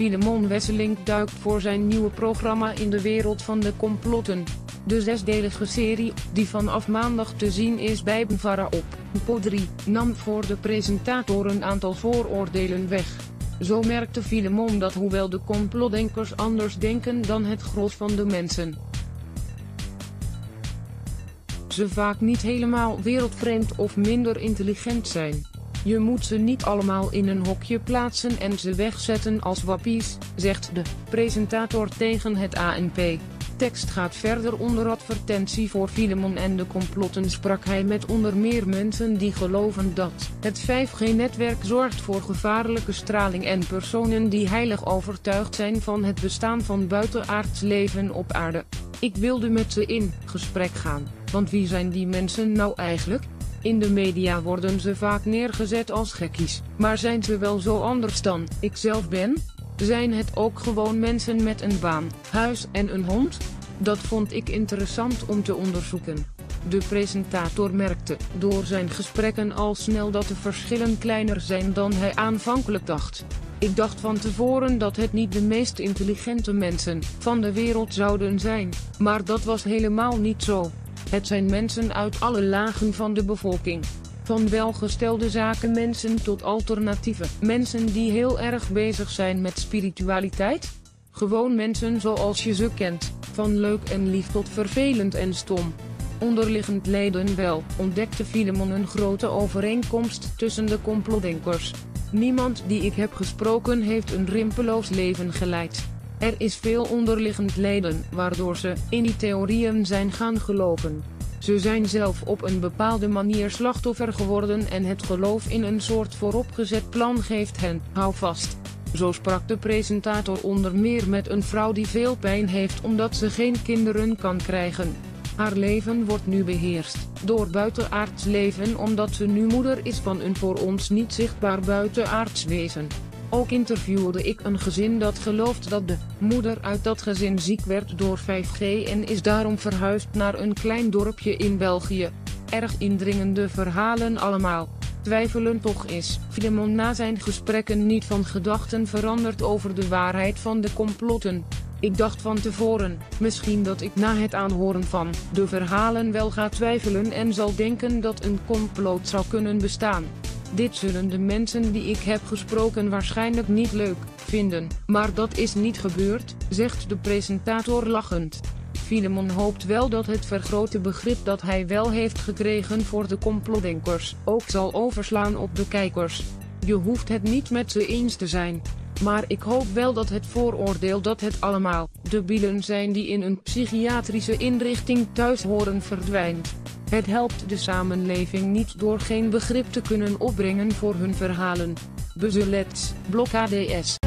Filemon Wesseling duikt voor zijn nieuwe programma in de wereld van de complotten. De zesdelige serie, die vanaf maandag te zien is bij Bvara op Po3, nam voor de presentator een aantal vooroordelen weg. Zo merkte Filemon dat hoewel de complotdenkers anders denken dan het gros van de mensen, ze vaak niet helemaal wereldvreemd of minder intelligent zijn. Je moet ze niet allemaal in een hokje plaatsen en ze wegzetten als wappies, zegt de presentator tegen het ANP. Tekst gaat verder onder advertentie voor Filemon en de complotten sprak hij met onder meer mensen die geloven dat het 5G-netwerk zorgt voor gevaarlijke straling en personen die heilig overtuigd zijn van het bestaan van buitenaards leven op aarde. Ik wilde met ze in gesprek gaan, want wie zijn die mensen nou eigenlijk? In de media worden ze vaak neergezet als gekkies, maar zijn ze wel zo anders dan ik zelf ben? Zijn het ook gewoon mensen met een baan, huis en een hond? Dat vond ik interessant om te onderzoeken. De presentator merkte door zijn gesprekken al snel dat de verschillen kleiner zijn dan hij aanvankelijk dacht. Ik dacht van tevoren dat het niet de meest intelligente mensen van de wereld zouden zijn, maar dat was helemaal niet zo. Het zijn mensen uit alle lagen van de bevolking. Van welgestelde zakenmensen tot alternatieve mensen die heel erg bezig zijn met spiritualiteit. Gewoon mensen zoals je ze kent, van leuk en lief tot vervelend en stom. Onderliggend lijden wel, ontdekte Filemon een grote overeenkomst tussen de complotdenkers. Niemand die ik heb gesproken heeft een rimpeloos leven geleid. Er is veel onderliggend lijden, waardoor ze in die theorieën zijn gaan geloven. Ze zijn zelf op een bepaalde manier slachtoffer geworden en het geloof in een soort vooropgezet plan geeft hen houvast. Zo sprak de presentator onder meer met een vrouw die veel pijn heeft omdat ze geen kinderen kan krijgen. Haar leven wordt nu beheerst door buitenaards leven omdat ze nu moeder is van een voor ons niet zichtbaar buitenaards wezen. Ook interviewde ik een gezin dat gelooft dat de moeder uit dat gezin ziek werd door 5G en is daarom verhuisd naar een klein dorpje in België. Erg indringende verhalen allemaal. Twijfelen toch is Filemon na zijn gesprekken niet van gedachten veranderd over de waarheid van de complotten. Ik dacht van tevoren, misschien dat ik na het aanhoren van de verhalen wel ga twijfelen en zal denken dat een complot zou kunnen bestaan. Dit zullen de mensen die ik heb gesproken waarschijnlijk niet leuk vinden, maar dat is niet gebeurd, zegt de presentator lachend. Filemon hoopt wel dat het vergrote begrip dat hij wel heeft gekregen voor de complotdenkers ook zal overslaan op de kijkers. Je hoeft het niet met ze eens te zijn. Maar ik hoop wel dat het vooroordeel dat het allemaal debielen zijn die in een psychiatrische inrichting thuis horen verdwijnt. Het helpt de samenleving niet door geen begrip te kunnen opbrengen voor hun verhalen. Bezelets, blokkades.